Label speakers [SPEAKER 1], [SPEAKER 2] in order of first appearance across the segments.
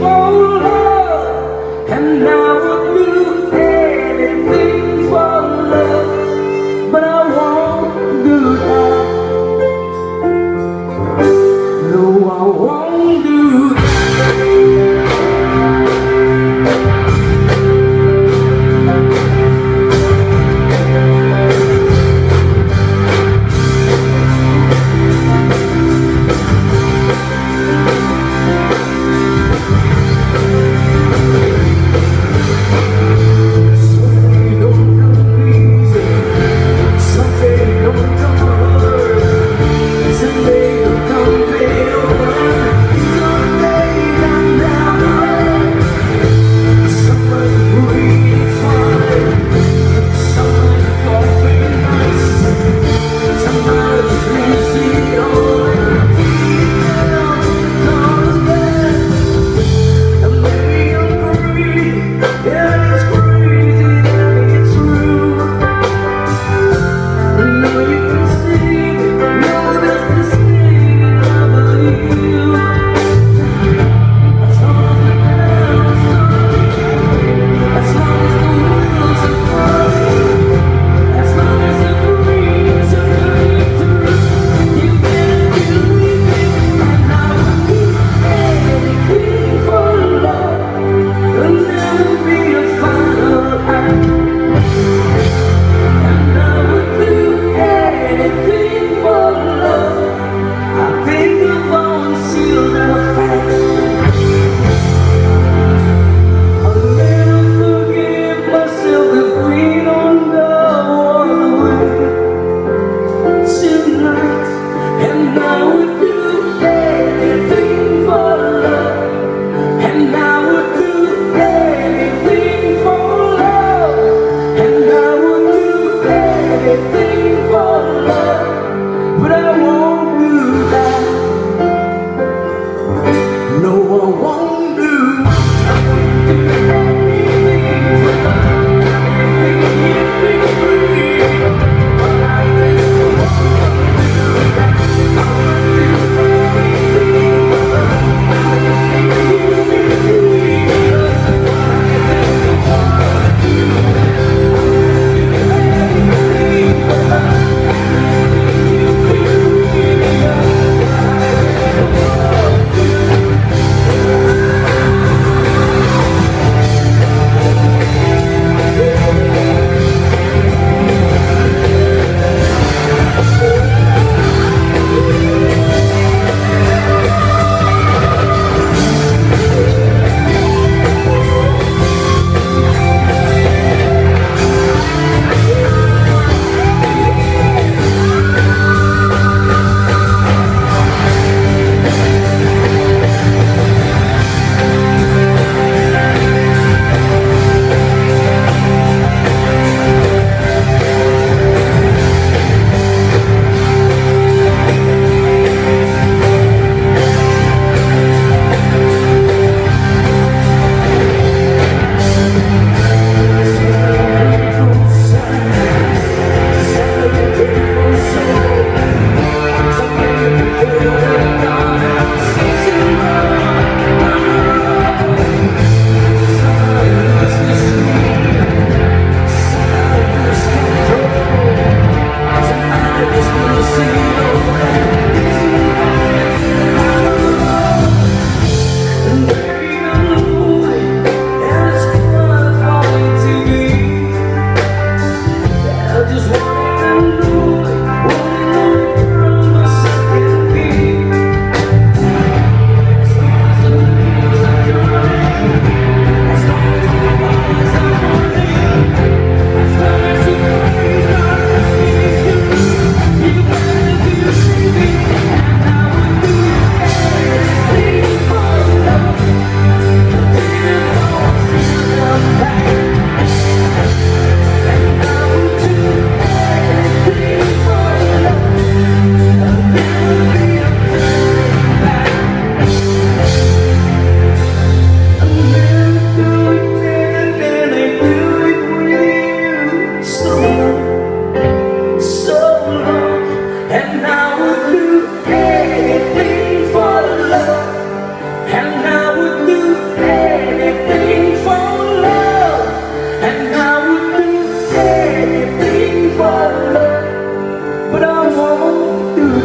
[SPEAKER 1] for love and now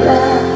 [SPEAKER 1] love.